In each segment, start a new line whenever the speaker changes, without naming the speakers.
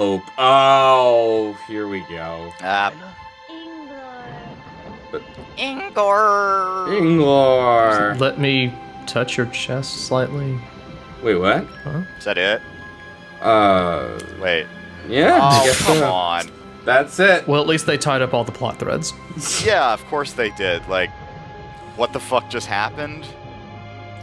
Hope. Oh, here we go.
Ah,
Ingor.
Inglor.
Let me touch your chest slightly.
Wait, what?
is that it?
Uh,
Wait.
yeah. I
Oh,
guess
come
so.
on.
That's it.
Well, at least they tied up all the plot threads.
Yeah, of course they did. Like, what the fuck just happened?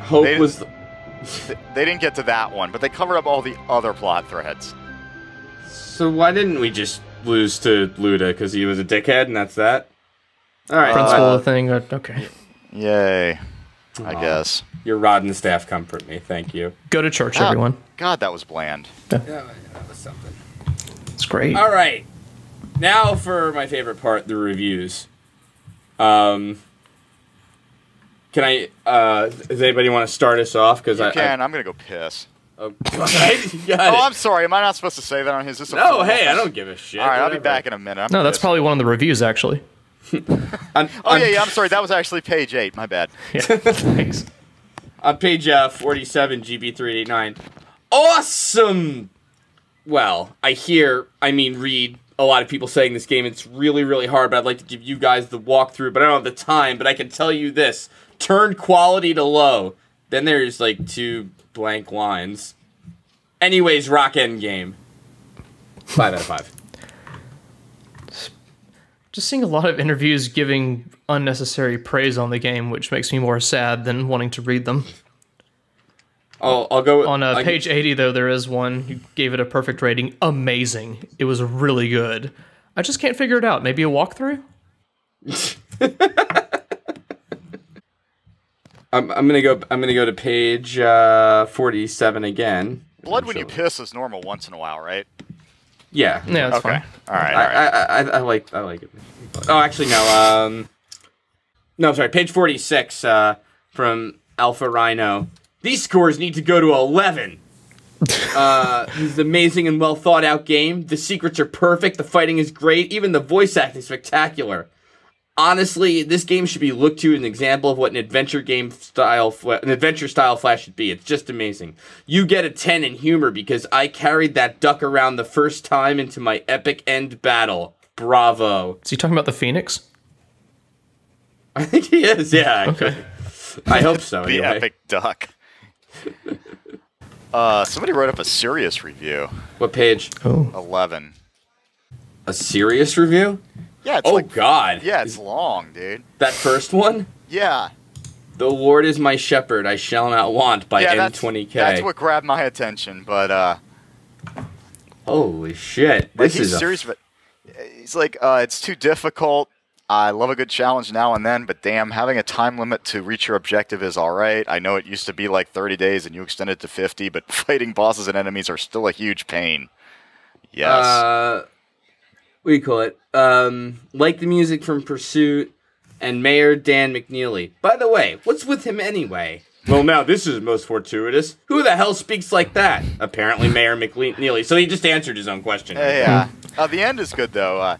Hope
They-
was. The...
Th- They didn't get to that one, but they covered up all the other plot threads.
So why didn't we just lose to Luda because he was a dickhead and that's that? All right.
Principle
uh,
of the thing. Okay.
Yay. I
Aw.
guess.
your rod and staff comfort me. Thank you.
Go to church,
Ah.
everyone.
God, that was bland.
Yeah, that was something.
It's great.
All right. Now for my favorite part, the reviews. Um, can I? Uh, does anybody want to start us off? Because
You
I,
can. I, am gonna go piss.
I oh, God, you got
Oh,
it.
I'm sorry. Am I not supposed to say that on his? Is this a
no,
formal
hey, I don't give a shit.
All right, I'll be back in a minute. I'm
No, that's
pissed.
probably one of the reviews, actually.
On,
Oh
on-
yeah, yeah. I'm sorry. That was actually page eight. My bad.
Yeah. Thanks.
on page uh, 47, GB389. Awesome! Well, I hear, I mean, read a lot of people saying this game it's really, really hard, but I'd like to give you guys the walkthrough, but I don't have the time, but I can tell you this. Turn quality to low. Then there's like two blank lines. Anyways, rock end game. Five out of five.
Just seeing a lot of interviews giving unnecessary praise on the game, which makes me more sad than wanting to read them.
I'll, I'll go
On uh,
I-
page 80, though, there is one who gave it a perfect rating. Amazing. It was really good. I just can't figure it out. Maybe a walkthrough?
I'm, I'm gonna go. I'm gonna go to page uh, 47 again.
Blood when you piss is normal once in a while, right?
Yeah.
Yeah, that's
okay.
fine.
All right.
I,
All right.
I, I, I like I like it. Oh, actually no. Um, no, sorry. Page forty six uh, from Alpha Rhino. These scores need to go to eleven. uh, this is an amazing and well thought out game. The secrets are perfect. The fighting is great. Even the voice acting is spectacular. Honestly, this game should be looked to as an example of what an adventure game style, an adventure style flash should be. It's just amazing. You get a 10 in humor because I carried that duck around the first time into my epic end battle. Bravo.
Is he talking about the Phoenix?
I think he is, yeah. Actually. I hope so.
the
anyway.
epic duck. uh, somebody wrote up a serious review.
What page?
Oh.
Eleven.
A serious review?
Yeah. It's
Oh
like.
God.
Yeah, it's long, dude.
That first one.
Yeah.
The Lord is my shepherd; I shall not want by
yeah,
N20K.
that's what grabbed my attention. But uh,
Holy shit! This
he's
is a
serious, but he's like, uh, it's too difficult. I love a good challenge now and then, but damn, having a time limit to reach your objective is all right. I know it used to be like 30 days and you extended it to 50, but fighting bosses and enemies are still a huge pain. Yes.
Uh, what do you call it? Um, like the music from Pursuit and Mayor Dan McNeely. By the way, what's with him anyway? Well, now this is most fortuitous. Who the hell speaks like that? Apparently, Mayor McNeely. So he just answered his own question.
yeah. Uh, the end is good though. Uh,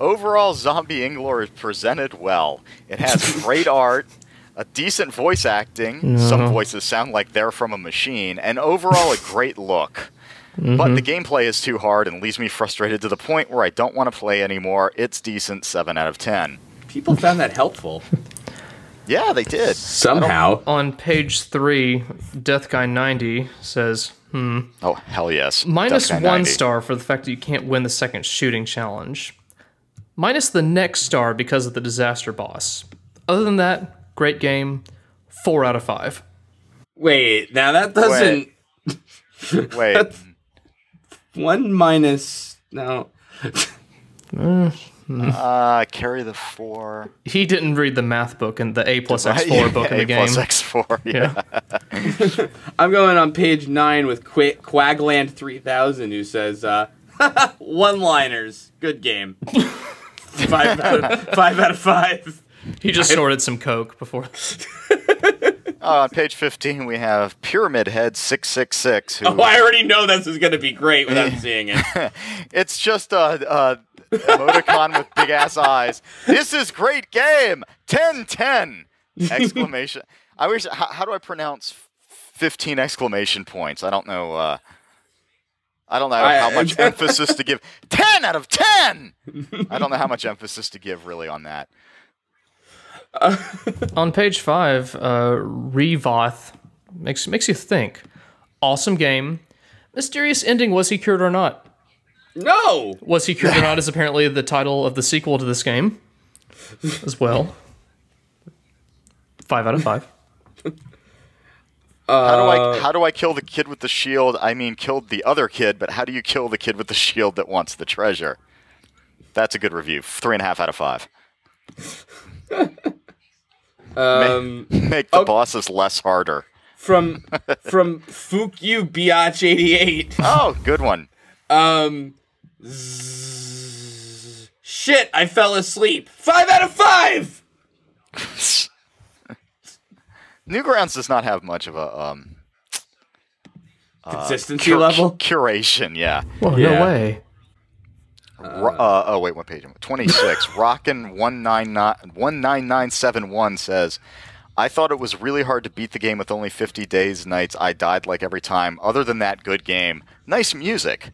overall, Zombie Inglor is presented well. It has great art, a decent voice acting. Some voices sound like they're from a machine, and overall a great look. But the gameplay is too hard and leaves me frustrated to the point where I don't want to play anymore. It's decent, seven out of ten.
People found that helpful
Yeah, they did.
somehow.
On page 3, Death Guy 90 says, hmm,
Oh hell yes.
one star for the fact that you can't win the second shooting challenge. Minus the next star because of the disaster boss. Other than that, great game. Four out of five.
Wait, now that doesn't.
Wait.
One minus. No.
uh, carry the four.
He didn't read the math book and the A plus X4 book in the
A
game.
plus X four. Yeah.
Yeah.
I'm going on page nine with Qu- Quagland 3000, who says, uh, one liners. Good game. five, out of, five out of five.
He just snorted some coke before.
Uh, on page 15, we have Pyramid Head 666. Who,
Oh, I already know this is going to be great without seeing it.
it's just a, a emoticon with big ass eyes. This is great game. 10 10! Exclamation. I wish. How, how do I pronounce 15 exclamation points? I don't know. Uh, I don't know
I-
how much emphasis to give. Ten out of ten. I don't know how much emphasis to give really on that.
On page five, uh, Revoth makes makes you think. Awesome game. Mysterious ending. Was he cured or not?
No.
Was he cured or not? Is apparently the title of the sequel to this game, as well. Five out of five.
How do
Uh,
I how do I kill the kid with the shield? I mean, killed the other kid, but how do you kill the kid with the shield that wants the treasure? That's a good review. Three and a half out of five.
Um,
Make the
Oh.
bosses less harder.
from from Fukyu Biatch eighty eight.
Oh, good one.
Um, zzz, shit, I fell asleep. Five out of five.
Newgrounds does not have much of a um
Consistency
cur-
level.
curation. Yeah.
Well,
Yeah.
no way.
Ro- uh, oh wait, what page? am Twenty six. Rockin one nine nine one nine nine seven one says, "I thought it was really hard to beat the game with only fifty days nights. I died like every time. Other than that, good game. Nice music.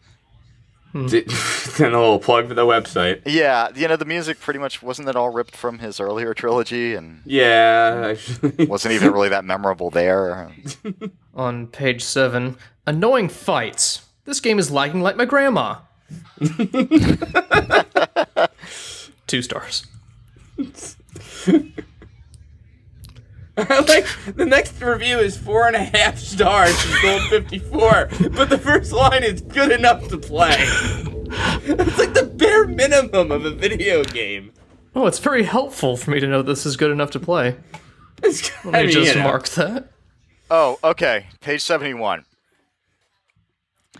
Did- then a little plug for the website.
Yeah, you know the music pretty much wasn't it all ripped from his earlier trilogy and
Yeah, actually.
wasn't even really that memorable there.
On page seven, annoying fights. This game is lagging like my grandma. Two stars.
like the next review is four and a half stars from Gold 54, but the first line is good enough to play. It's like the bare minimum of a video game.
Oh, it's very helpful for me to know this is good enough to play.
It's,
Let
I
me
mean,
just
you know.
mark that.
Oh, okay. Page seventy one.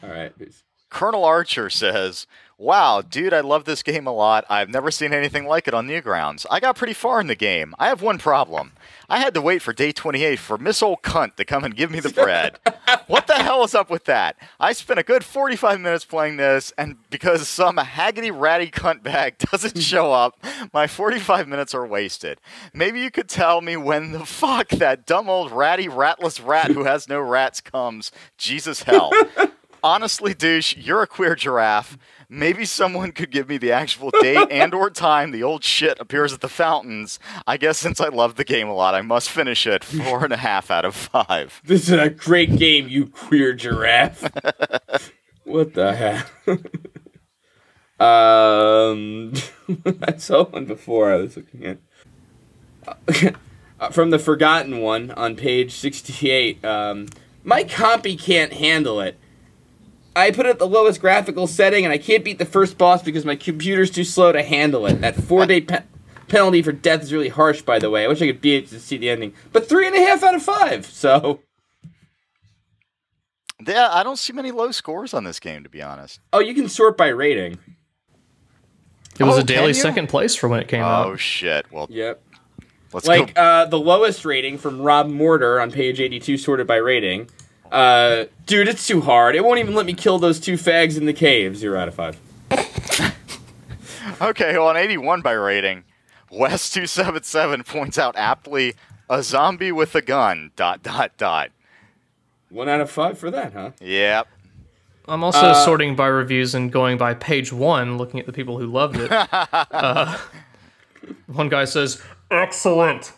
All right. please.
Colonel Archer says, Wow, dude, I love this game a lot. I've never seen anything like it on Newgrounds. I got pretty far in the game. I have one problem. I had to wait for day 28 for Miss Old Cunt to come and give me the bread. what the hell is up with that? I spent a good 45 minutes playing this, and because some haggity ratty cunt bag doesn't show up, my 45 minutes are wasted. Maybe you could tell me when the fuck that dumb old ratty ratless rat who has no rats comes. Jesus hell. Honestly, douche, you're a queer giraffe. Maybe someone could give me the actual date and or time the old shit appears at the fountains. I guess since I love the game a lot, I must finish it. Four and a half out of five.
This is a great game, you queer giraffe. what the hell? um, I saw one before I was looking at. Uh, From the Forgotten One on page 68. Um, my compy can't handle it. I put it at the lowest graphical setting, and I can't beat the first boss because my computer's too slow to handle it. That four day pe- penalty for death is really harsh, by the way. I wish I could beat it to see the ending. But three and a half out of five, so.
Yeah, I don't see many low scores on this game, to be honest.
Oh, you can sort by rating.
It was
Oh,
a daily second place for when it came
Oh
out.
Oh shit. Well,
Yep.
let's
Like
go.
uh, the lowest rating from Rob Mortar on page 82, sorted by rating. Uh, dude, it's too hard. It won't even let me kill those two fags in the cave. Zero out of five.
Okay, well, on 81 by rating, West277 points out aptly a zombie with a gun. Dot dot dot.
One out of five for that, huh?
Yep.
I'm also sorting by reviews and going by page one, looking at the people who loved it. uh, one guy says, "Excellent."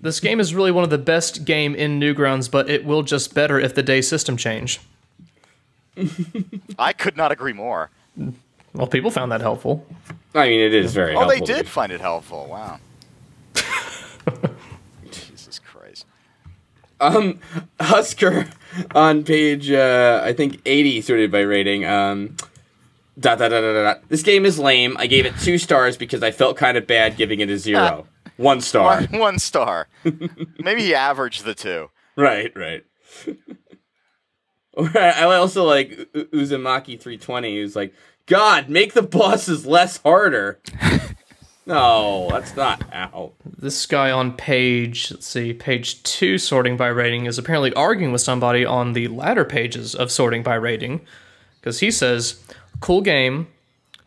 This game is really one of the best game in Newgrounds, but it will just better if the day system change.
I could not agree more.
Well, people found that helpful.
I mean, it is very
Oh, they
helpful.
did find it helpful. Wow. Jesus Christ.
Um, Husker on page, uh, I think 80, sorted by rating. Um, dot, dot, dot, dot, dot. This game is lame. I gave it two stars because I felt kind of bad giving it a zero. One star.
One, one star. Maybe he averaged the two.
Right, right. Or I also like Uzumaki 320 who's like, God, make the bosses less harder. no, that's not how.
This guy on page, let's see, page two, sorting by rating, is apparently arguing with somebody on the latter pages of sorting by rating. Because he says, cool game,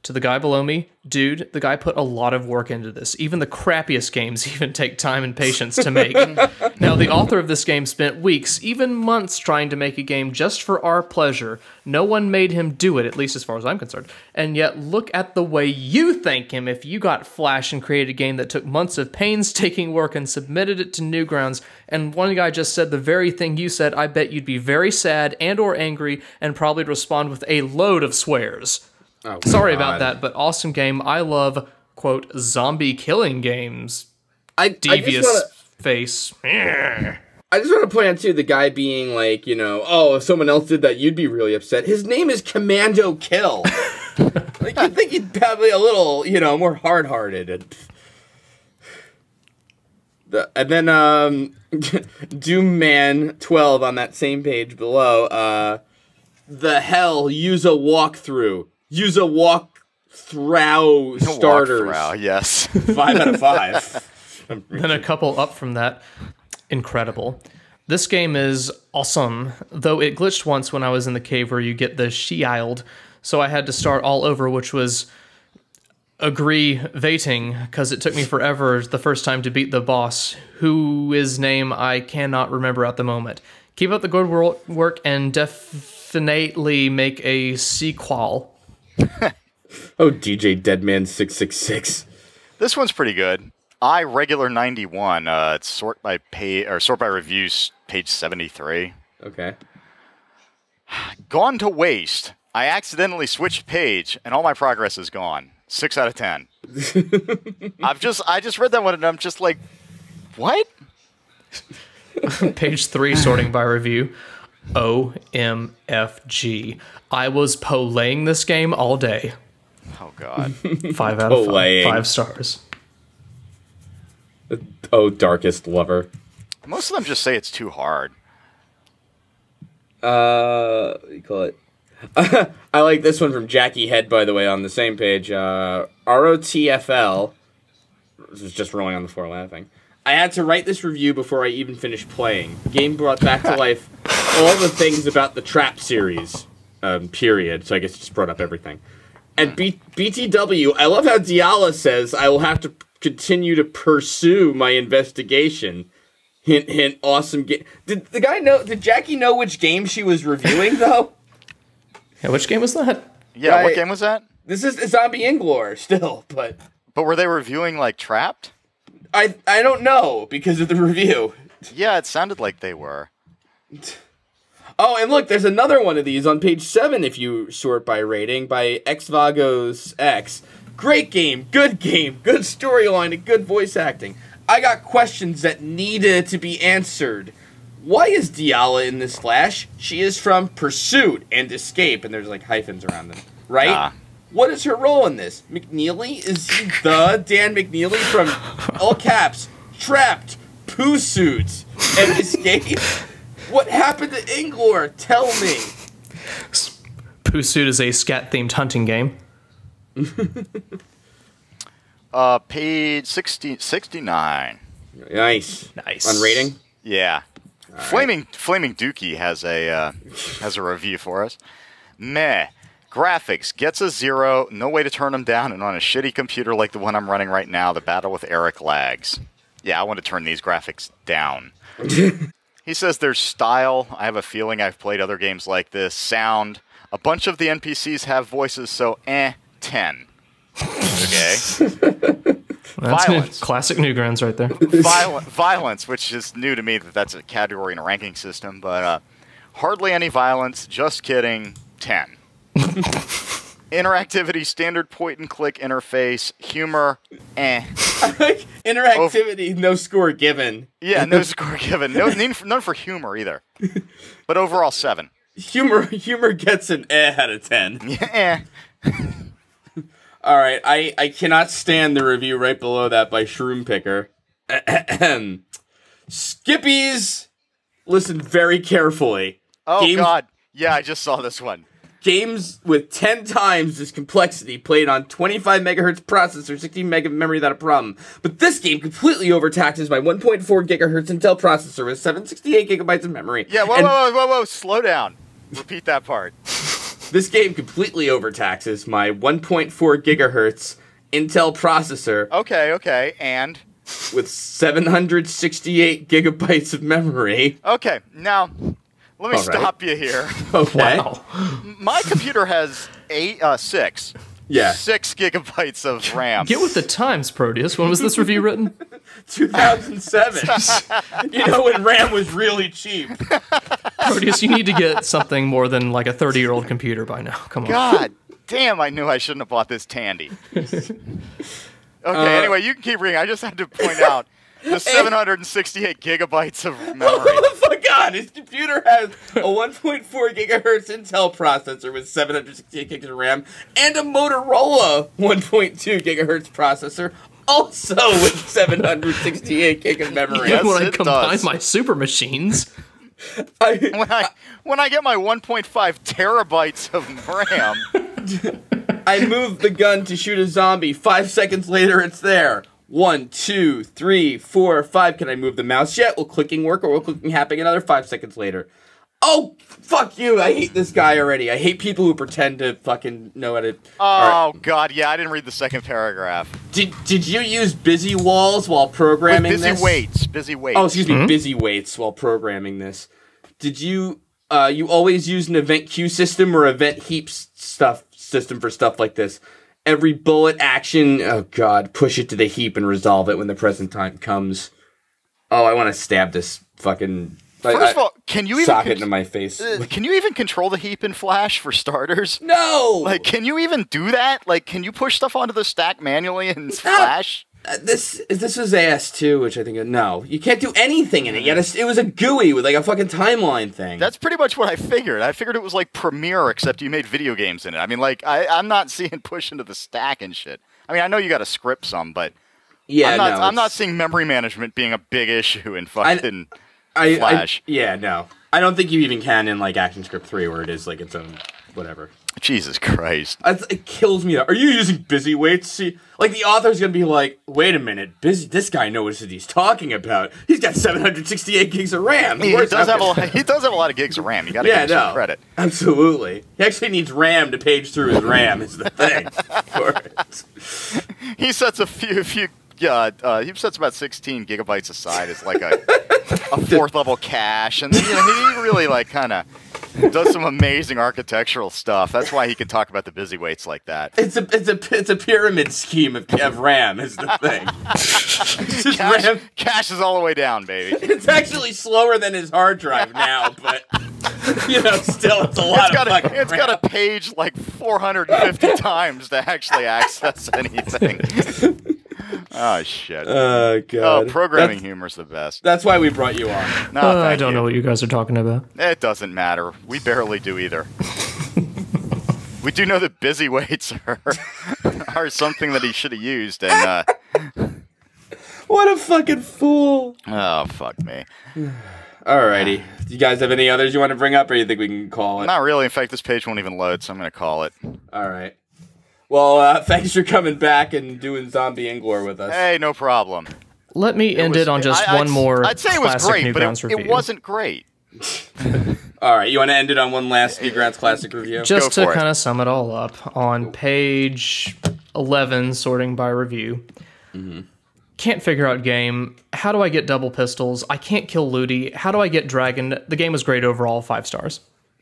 To the guy below me, dude, the guy put a lot of work into this. Even the crappiest games even take time and patience to make. now, the author of this game spent weeks, even months, trying to make a game just for our pleasure. No one made him do it, at least as far as I'm concerned. And yet, look at the way you thank him if you got Flash and created a game that took months of painstaking work and submitted it to Newgrounds. And one guy just said the very thing you said. I bet you'd be very sad and or angry and probably respond with a load of swears.
Oh,
Sorry
God.
about that, but awesome game. I love quote zombie killing games.
I,
Devious
I wanna,
face.
I just want to point out too the guy being like, you know, oh, if someone else did that, you'd be really upset. His name is Commando Kill. like you'd think he'd probably a little, you know, more hard-hearted. And, the, and then um, Doom Man twelve on that same page below. Uh, the hell use a walkthrough. Use a walk through starters.
Walk through, yes.
Five out of five.
Then a couple up from that. Incredible. This game is awesome, though it glitched once when I was in the cave where you get the shield, so I had to start all over, which was aggravating because it took me forever the first time to beat the boss, whose name I cannot remember at the moment. Keep up the good work and definitely make a sequel.
Oh, DJ Deadman six six six.
This one's pretty good. I regular 91. Uh, it's sort by pay or sort by reviews, page 73.
Okay.
Gone to waste. I accidentally switched page, and all my progress is gone. Six out of ten. I've just I just read that one, and I'm just like, what?
Page three, sorting by review. OMFG. I was polaying this game all day.
Oh God.
Five out of five, five stars.
Oh, darkest lover.
Most of them just say it's too hard.
Uh, what do you call it? I like this one from Jackie Head, by the way, on the same page. Uh, ROTFL. This is just rolling on the floor laughing. I had to write this review before I even finished playing. The game brought back to life all the things about the Trap series, um, period. So I guess it just brought up everything. And B- BTW, I love how Diala says I will have to continue to pursue my investigation. Hint, hint, awesome game. Did the guy know? Did Jackie know which game she was reviewing though?
Yeah, which game was that?
Yeah, what game was that?
This is Zombie Inglor still, but
But were they reviewing like Trapped?
I I don't know because of the review.
Yeah, it sounded like they were.
Oh, and look, there's another one of these on page seven if you sort by rating by Xvagos X. Great game, good game, good storyline, and good voice acting. I got questions that needed to be answered. Why is Diala in this flash? She is from Pursuit and Escape, and there's like hyphens around them, right? What is her role in this? McNeely? Is he the Dan McNeely from all caps, Trapped, Poo Suit, and Escape? What happened to Inglor? Tell me.
Poo Suit is a scat themed hunting game.
Uh, page 60, 69.
Nice.
Nice.
On rating?
Yeah. Flaming Flaming Dookie has a uh, has a review for us. Meh. Graphics gets a zero, no way to turn them down, and on a shitty computer like the one I'm running right now, the battle with Eric lags. Yeah, I want to turn these graphics down. he says there's style. I have a feeling I've played other games like this. Sound. A bunch of the NPCs have voices, so eh, 10. Okay.
That's
Violence.
classic Newgrounds right there.
Viol- violence, which is new to me that that's a category in a ranking system, but uh, hardly any violence. Just kidding. Ten. Interactivity, standard point and click interface, humor, eh.
interactivity, no score given.
Yeah, no score given. No, none for, none for humor either. But overall, seven.
Humor, humor gets an eh out of ten.
eh.
All right, I I cannot stand the review right below that by Shroom Picker. Skippies, listen very carefully.
Oh
Games-
God. Yeah, I just saw this one.
Games with 10 times this complexity played on 25 megahertz processor, 16 meg of memory without a problem. But this game completely overtaxes my 1.4 gigahertz Intel processor with 768 gigabytes of memory.
Yeah. Whoa, whoa, whoa, whoa! Slow down. Repeat that part.
This game completely overtaxes my 1.4 gigahertz Intel processor
Okay, okay, and
with 768 gigabytes of memory.
okay. Now, let me
All right.
stop you here.
Okay.
Wow.
My computer has eight, uh, six,
Yeah.
six gigabytes of RAM.
Get with the times, Proteus. When was this review written?
2007. you know when RAM was really cheap.
Proteus, you need to get something more than like a 30 year old computer by now. Come on.
God damn! I knew I shouldn't have bought this Tandy. Okay.
Uh,
anyway, you can keep reading. I just had to point out the 768 gigabytes of memory.
God, his computer has a 1.4 gigahertz Intel processor with 768 gigs of RAM and a Motorola 1.2 gigahertz processor, also with 768 gig of memory.
Yes,
when I combine
does.
my super machines,
I,
when I when I get my 1.5 terabytes of RAM,
I move the gun to shoot a zombie. Five seconds later, it's there. One, two, three, four, five. Can I move the mouse yet? Will clicking work or will clicking happen another five seconds later? Oh, fuck you. I hate this guy already. I hate people who pretend to fucking know how to. Alright.
oh god, yeah, I didn't read the second paragraph.
Did, did you use busy walls while
With
programming
busy
this?
waits, busy waits.
Oh, excuse me, busy waits while programming this. Did you uh, you always use an event queue system or event heaps stuff system for stuff like this? Every bullet action, oh god, push it to the heap and resolve it when the present time comes. Oh, I want to stab this fucking I-
First of all, can you even
sock it into my face.
uh, can you even control the heap in Flash for starters?
no,
Like, can you even do that? Like, can you push stuff onto the stack manually in Flash?
Uh, this this was AS2, which I think no, you can't do anything in it. Yet it was a GUI with like a fucking timeline thing.
That's pretty much what I figured. I figured it was like Premiere, except you made video games in it. I mean, like, I, I'm not seeing push into the stack and shit. I mean, I know you got to script some, but
yeah,
I'm not.
no,
I'm not seeing memory management being a big issue in fucking.
I,
Flash.
I, yeah, no. I don't think you even can in like ActionScript 3 where it is like its own whatever.
Jesus Christ.
It's- It kills me. Are you using busy waits? See, like the author's gonna be like, "Wait a minute, busy. This guy knows what he's talking about. He's got 768 gigs of RAM.
He
Where's
does have a lot, he does have a lot of gigs of RAM. You got to
Yeah,
give him some credit.
absolutely. He actually needs RAM to page through his RAM. Is the thing for it.
He sets a few few. Yeah, uh, he sets about 16 gigabytes aside as like a, a fourth level cache, and you know, he really like kind of does some amazing architectural stuff. That's why he can talk about the busy waits like that.
It's a it's a it's a pyramid scheme of, of RAM. Is the thing.
Cache,
RAM.
cache is all the way down, baby.
It's actually slower than his hard drive now, but you know, still, it's a lot
It's got
of
a, it's got a page like 450 times to actually access anything. oh shit.
Oh god.
oh, programming
That's,
humor's the best.
that's why we brought you on.
No,
uh, I don't
you.
know what you guys are talking about.
It doesn't matter. We barely do either. we do know that busy waits are are something that he should have used, and uh,
What a fucking fool.
oh fuck me.
Alrighty. Do you guys have any others you want to bring up, or you think we can call it?
Not really. In fact, this page won't even load, so I'm gonna call it.
All right. Well, uh, thanks for coming back and doing Zombie Inglor with us.
Hey, no problem.
Let me end
was-
it on just
I-
one
I'd-
more
I'd say it was great, but it, it wasn't great.
All right. You want to end it on one last Newgrounds Classic review?
Just
Go
to
for it.
kind of sum it all up, on page 11, sorting by review,
Mm-hmm.
can't figure out game. How do I get double pistols? I can't kill Ludi. How do I get Dragon? The game was great overall, five stars.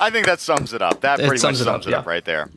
I think that sums it up. That
It
pretty
sums
much
it
sums
up,
it up right there.